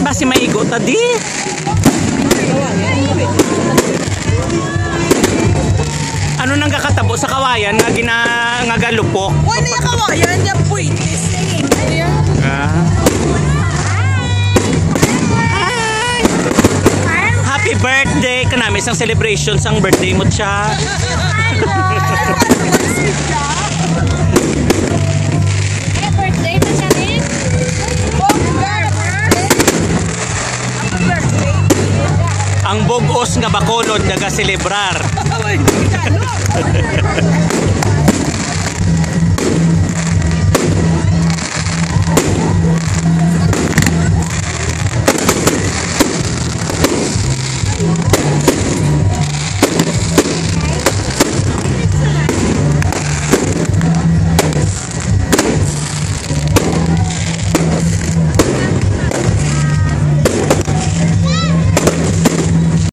basi maigo tadi. Ano nang kakatabo sa kawayan nga gina nga galupok? Wala yung kawayan niya puitis. Happy birthday ka namin isang celebration sang birthday mo siya. Ang bugos nga bakolod naga celebrar.